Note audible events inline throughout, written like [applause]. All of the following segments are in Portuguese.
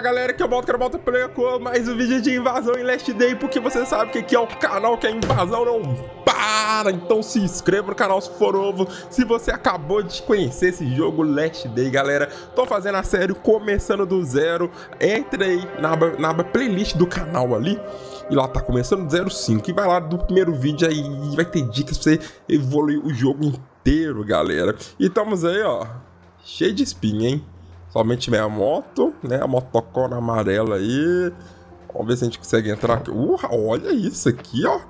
Fala galera, que eu volto, quero volta play com mais um vídeo de invasão em Last Day, porque você sabe que aqui é o canal que a invasão não para. Então se inscreva no canal se for novo, se você acabou de conhecer esse jogo Last Day, galera. Tô fazendo a série começando do zero, entre aí na na playlist do canal ali. E lá tá começando do 05 e vai lá do primeiro vídeo aí vai ter dicas pra você evoluir o jogo inteiro, galera. E estamos aí, ó, cheio de espinha, hein? Somente minha moto, né? A motocona amarela aí. Vamos ver se a gente consegue entrar aqui. Uh, olha isso aqui, ó.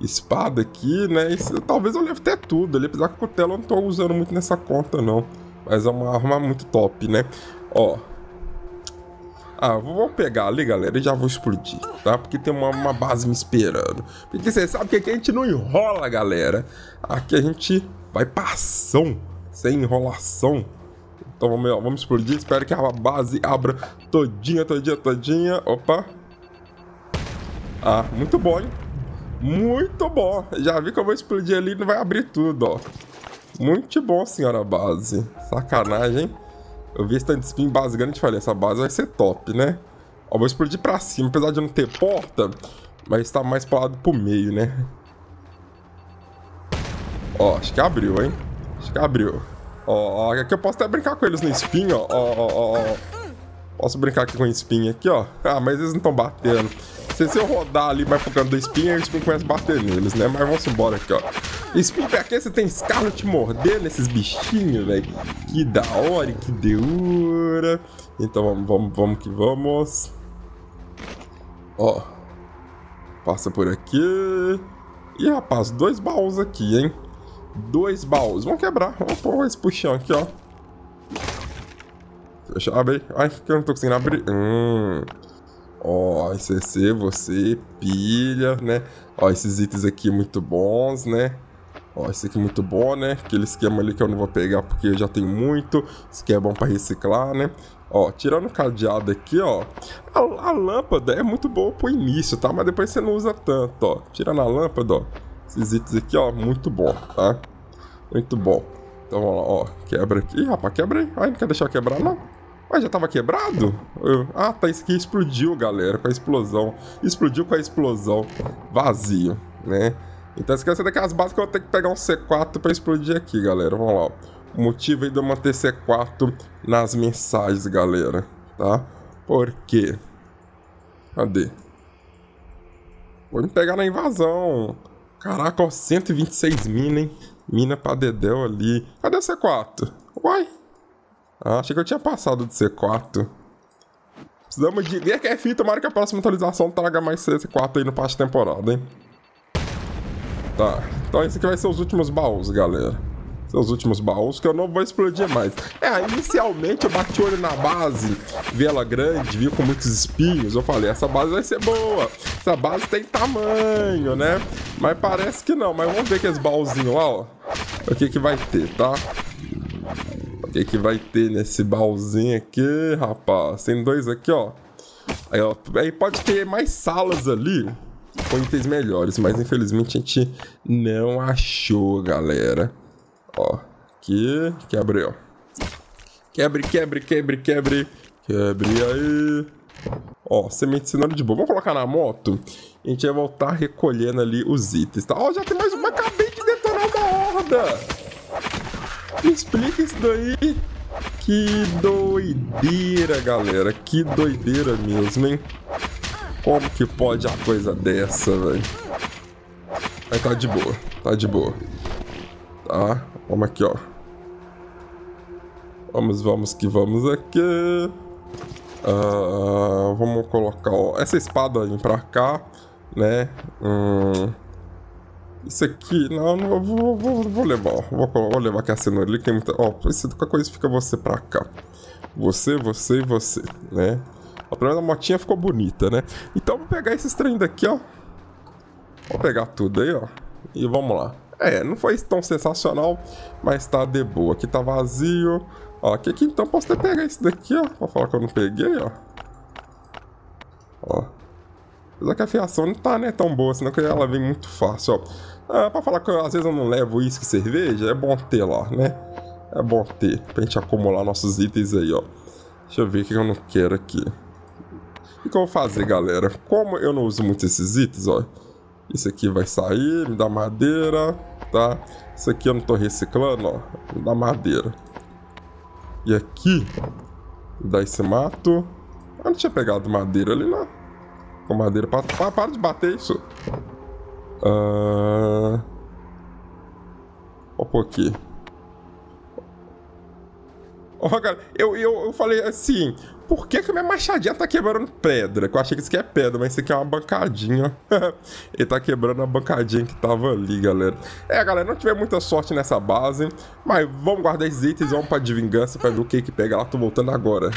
Espada aqui, né? Isso, talvez eu leve até tudo ali. Apesar que o cutelo eu não tô usando muito nessa conta, não. Mas é uma arma muito top, né? Ó. Ah, vou pegar ali, galera, e já vou explodir, tá? Porque tem uma, uma base me esperando. Porque você sabe que aqui a gente não enrola, galera. Aqui a gente vai pra ação, sem enrolação. Então vamos, vamos explodir. Espero que a base abra todinha, todinha, todinha. Opa. Ah, muito bom, hein? Muito bom. Já vi que eu vou explodir ali e não vai abrir tudo, ó. Muito bom, senhora base. Sacanagem, hein? Eu vi esse tanto de spin base grande e falei, essa base vai ser top, né? Ó, vou explodir pra cima, apesar de não ter porta, mas tá mais pro lado pro meio, né? Ó, acho que abriu, hein? Acho que abriu. Ó, aqui eu posso até brincar com eles no espinho, ó. Ó, ó, ó. Posso brincar aqui com o espinho aqui, ó. Ah, mas eles não estão batendo. Se, se eu rodar ali mais pro canto do espinho, o espinho começa a bater neles, né? Mas vamos embora aqui, ó. Espinho pra quê? Você tem escala te morder nesses bichinhos, velho. Que da hora, que deura. Então vamos, vamos, vamos que vamos. Ó. Passa por aqui. Ih, rapaz, dois baús aqui, hein? Dois baús. Vamos quebrar. Vamos pôr esse puxão aqui, ó. Deixa eu abrir. Ai, que eu não tô conseguindo abrir. Hum. Ó, ICC, você, pilha, né? Ó, esses itens aqui muito bons, né? Ó, esse aqui é muito bom, né? Aquele esquema ali que eu não vou pegar porque eu já tenho muito. Isso aqui é bom pra reciclar, né? Ó, tirando o cadeado aqui, ó. A, a, lâmpada é muito boa pro início, tá? Mas depois você não usa tanto, ó. Tirando a lâmpada, ó. Esses itens aqui, ó, muito bom, tá? Muito bom. Então, ó, ó quebra aqui. Ih, rapaz, quebra aí. Ai, não quer deixar quebrar, não? Mas já tava quebrado? Ah, tá, isso aqui explodiu, galera, com a explosão. Explodiu com a explosão. Vazio, né? Então esquece daquelas bases que eu vou ter que pegar um C4 pra explodir aqui, galera. Vamos lá, ó. O motivo aí de eu manter C4 nas mensagens, galera, tá? Por quê? Cadê? Vou me pegar na invasão. Caraca, ó, 126 mina, hein? Mina pra Dedéu ali. Cadê o C4? Uai. Ah, achei que eu tinha passado de C4. Precisamos de... E é é tomara que a próxima atualização traga mais C4 aí no passe temporada, hein? Tá. Então esse aqui vai ser os últimos baús, galera seus últimos baús, que eu não vou explodir mais. É, inicialmente eu bati olho na base, vi ela grande, vi com muitos espinhos, eu falei, essa base vai ser boa, essa base tem tamanho, né? Mas parece que não, mas vamos ver aqueles baúzinhos lá, ó, o que que vai ter, tá? O que que vai ter nesse baúzinho aqui, rapaz? Tem dois aqui, ó. Aí, ó, aí pode ter mais salas ali, com itens melhores, mas infelizmente a gente não achou, galera. Ó, aqui, quebre, ó. Quebre, quebre, quebre, quebre. Quebre aí. Ó, semente ensinando de boa. Vamos colocar na moto. A gente vai voltar recolhendo ali os itens, tá? Ó, já tem mais uma. Acabei de detonar uma horda. Me explica isso daí. Que doideira, galera. Que doideira mesmo, hein? Como que pode a coisa dessa, velho? Mas tá de boa. Tá de boa. Tá? Vamos aqui, ó. Vamos, vamos que vamos aqui. Uh, vamos colocar ó, essa espada aí pra cá, né? Hum, isso aqui, não, não vou, vou, vou levar, ó, vou, vou, levar aqui a cenoura que tem muita... Ó, qualquer coisa fica você pra cá. Você, você e você, né? Problema da motinha ficou bonita, né? Então vou pegar esses trem daqui, ó. Vou pegar tudo aí, ó. E vamos lá. É, não foi tão sensacional, mas tá de boa. Aqui tá vazio. Ó, aqui, aqui então posso até pegar esse daqui, ó. Pra falar que eu não peguei, ó. Ó. Apesar que a fiação não tá, né, tão boa, senão que ela vem muito fácil, ó. Ah, pra falar que eu, às vezes eu não levo uísque e cerveja, é bom ter lá, né? É bom ter, pra gente acumular nossos itens aí, ó. Deixa eu ver o que eu não quero aqui. O que eu vou fazer, galera? Como eu não uso muito esses itens, ó. Isso aqui vai sair, me dá madeira, tá? Isso aqui eu não tô reciclando, ó. Dá madeira. E aqui, dá esse mato. Eu não tinha pegado madeira ali, não. Com madeira. Para, para, para de bater isso. Vou pôr aqui. Ó, oh, galera, eu, eu, eu falei assim, por que, que a minha machadinha tá quebrando pedra? Que eu achei que isso aqui é pedra, mas isso aqui é uma bancadinha. [laughs] Ele tá quebrando a bancadinha que tava ali, galera. É, galera, não tive muita sorte nessa base, mas vamos guardar esses itens, vamos pra de vingança pra ver o que que pega lá. Tô voltando agora.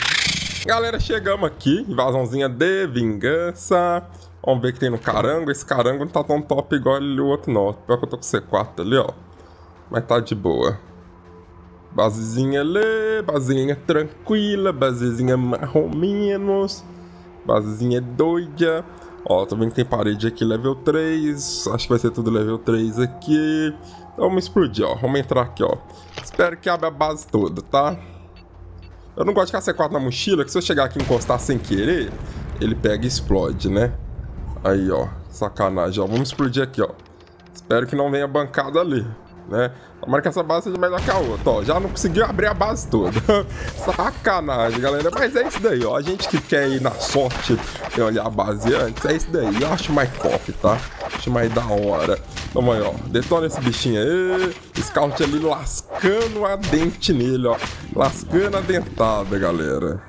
Galera, chegamos aqui, invasãozinha de vingança. Vamos ver o que tem no carango. Esse carango não tá tão top igual o outro não. Pior que eu tô com C4 ali, ó. Mas tá de boa. Basezinha ali, basezinha tranquila, basezinha mais ou menos. Basezinha doida. Ó, que tem parede aqui level 3. Acho que vai ser tudo level 3 aqui. Então vamos explodir, ó. Vamos entrar aqui, ó. Espero que abra a base toda, tá? Eu não gosto de ficar C4 na mochila, que se eu chegar aqui e encostar sem querer, ele pega e explode, né? Aí, ó. Sacanagem, ó. Vamos explodir aqui, ó. Espero que não venha bancada ali né? Tomara que essa base seja melhor que a outra, ó. Já não conseguiu abrir a base toda. [laughs] Sacanagem, galera. Mas é isso daí, ó. A gente que quer ir na sorte e olhar a base antes, é isso daí. Eu acho mais top, tá? Acho mais da hora. Então aí, ó. Detona esse bichinho aí. Scout ali lascando a dente nele, ó. Lascando a dentada, galera.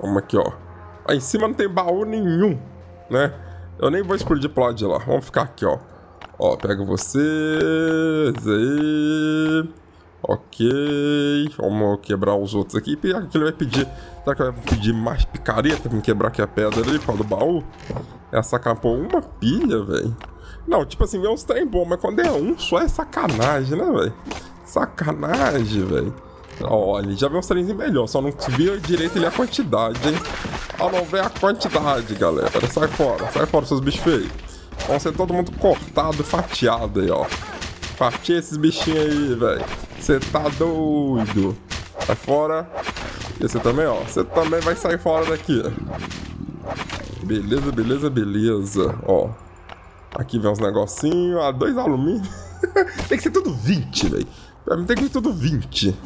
Vamos aqui, ó. Aí em cima não tem baú nenhum, né? Eu nem vou explodir pro lado de lá. Vamos ficar aqui, ó. Ó, pega vocês aí. Ok. Vamos quebrar os outros aqui. E aqui ele vai pedir. Será que vai pedir mais picareta pra me quebrar aqui a pedra ali para do baú? É sacar pô, uma pilha, velho. Não, tipo assim, é uns trem bom, mas quando é um só é sacanagem, né, velho? Sacanagem, velho. Olha, já vê uns trenzinhos melhor, só não viu direito ali a quantidade, hein? Ó, não vê a quantidade, galera. Sai fora, sai fora, seus bichos feios. Vão ser todo mundo cortado, fatiado aí, ó. Fatia esses bichinhos aí, velho. Você tá doido. Sai fora. E você também, ó. Você também vai sair fora daqui. Beleza, beleza, beleza. Ó. Aqui vem uns negocinhos. Ah, dois alumínio. [laughs] tem que ser tudo 20, velho. Pra mim tem que ser tudo 20.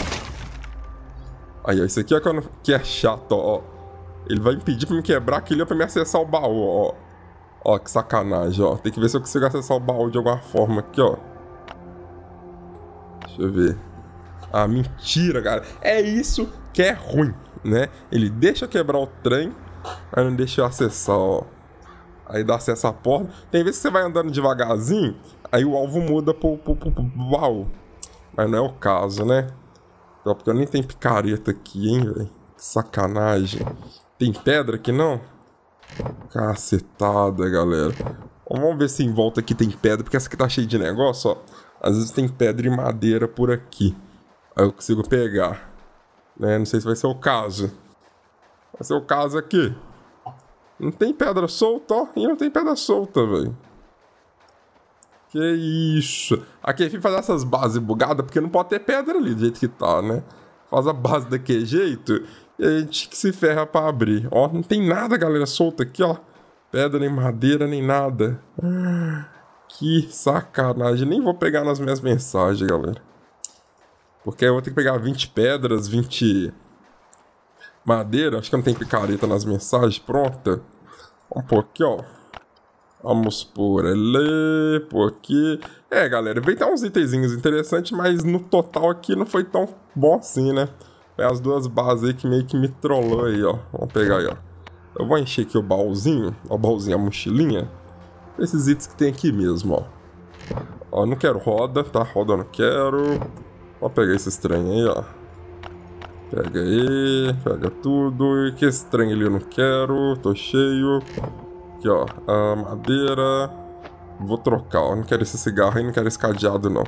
Aí, ó. Isso aqui é que é chato, ó. Ele vai impedir pra me quebrar aquele pra me acessar o baú, ó. Ó, que sacanagem, ó. Tem que ver se eu consigo acessar o baú de alguma forma aqui, ó. Deixa eu ver. Ah, mentira, cara. É isso que é ruim, né? Ele deixa quebrar o trem, mas não deixa eu acessar, ó. Aí dá acesso à porta. Tem vezes que você vai andando devagarzinho, aí o alvo muda pro, pro, pro, pro baú. Mas não é o caso, né? Porque eu nem tenho picareta aqui, hein, velho. Que sacanagem. Tem pedra aqui, não? Cacetada, galera. Vamos ver se em volta aqui tem pedra, porque essa aqui tá cheia de negócio, ó. Às vezes tem pedra e madeira por aqui. Aí eu consigo pegar. Né? Não sei se vai ser o caso. Vai ser o caso aqui. Não tem pedra solta, ó. E não tem pedra solta, velho. Que isso. Aqui, fui fazer essas bases bugadas, porque não pode ter pedra ali do jeito que tá, né? Faz a base daquele jeito e a gente que se ferra pra abrir. Ó, não tem nada, galera, solta aqui, ó. Pedra, nem madeira, nem nada. que sacanagem. Nem vou pegar nas minhas mensagens, galera. Porque eu vou ter que pegar 20 pedras, 20 madeira. Acho que não tem picareta nas mensagens. Pronta. Vamos pôr aqui, ó. Vamos por ali, por aqui. É, galera, veio até uns itenzinhos interessantes, mas no total aqui não foi tão bom assim, né? É as duas bases aí que meio que me trollou aí, ó. Vamos pegar aí, ó. Eu vou encher aqui o baúzinho, ó, o baúzinho, a mochilinha. Esses itens que tem aqui mesmo, ó. Ó, não quero roda, tá? Roda eu não quero. Vou pegar esses trem aí, ó. Pega aí, pega tudo. E que esse trem ali eu não quero, tô cheio. Aqui, ó, a madeira. Vou trocar, ó. Não quero esse cigarro aí, não quero esse cadeado, não.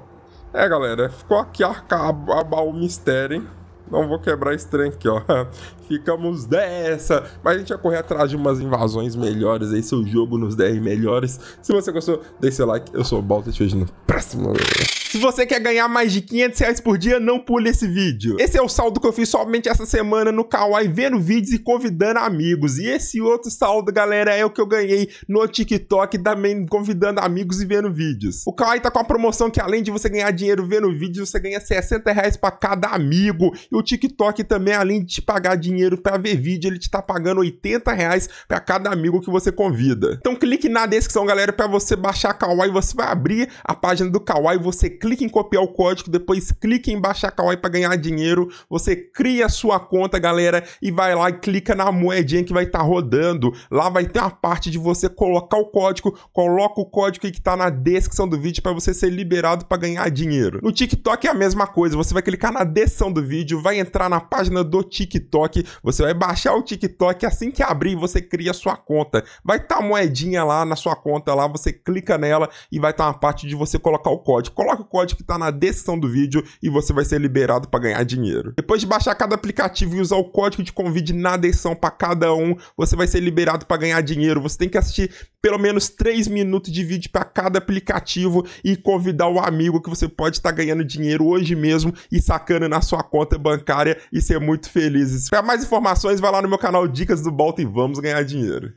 É, galera, ficou aqui a, a, a baú mistério, hein? Não vou quebrar esse trem aqui, ó. Ficamos dessa. Mas a gente vai correr atrás de umas invasões melhores aí, se o jogo nos der melhores. Se você gostou, deixe seu like. Eu sou o Balta e te vejo no próximo. Se você quer ganhar mais de 500 reais por dia, não pule esse vídeo. Esse é o saldo que eu fiz somente essa semana no Kawaii, vendo vídeos e convidando amigos. E esse outro saldo, galera, é o que eu ganhei no TikTok, também convidando amigos e vendo vídeos. O Kawaii tá com a promoção que além de você ganhar dinheiro vendo vídeos, você ganha 60 reais pra cada amigo. E o TikTok também, além de te pagar dinheiro pra ver vídeo, ele te tá pagando 80 reais pra cada amigo que você convida. Então clique na descrição, galera, pra você baixar Kawaii. Você vai abrir a página do Kawaii, você clica em copiar o código, depois clica em baixar Kawaii para ganhar dinheiro. Você cria a sua conta, galera, e vai lá e clica na moedinha que vai estar tá rodando. Lá vai ter uma parte de você colocar o código, coloca o código que está na descrição do vídeo para você ser liberado para ganhar dinheiro. No TikTok é a mesma coisa, você vai clicar na descrição do vídeo, vai entrar na página do TikTok, você vai baixar o TikTok, assim que abrir, você cria sua conta. Vai estar tá moedinha lá na sua conta lá, você clica nela e vai estar tá uma parte de você colocar o código. Coloca o código que está na descrição do vídeo e você vai ser liberado para ganhar dinheiro. Depois de baixar cada aplicativo e usar o código de convite na descrição para cada um, você vai ser liberado para ganhar dinheiro. Você tem que assistir pelo menos 3 minutos de vídeo para cada aplicativo e convidar o amigo que você pode estar tá ganhando dinheiro hoje mesmo e sacando na sua conta bancária e ser muito feliz. Para mais informações, vai lá no meu canal Dicas do Bolta e vamos ganhar dinheiro.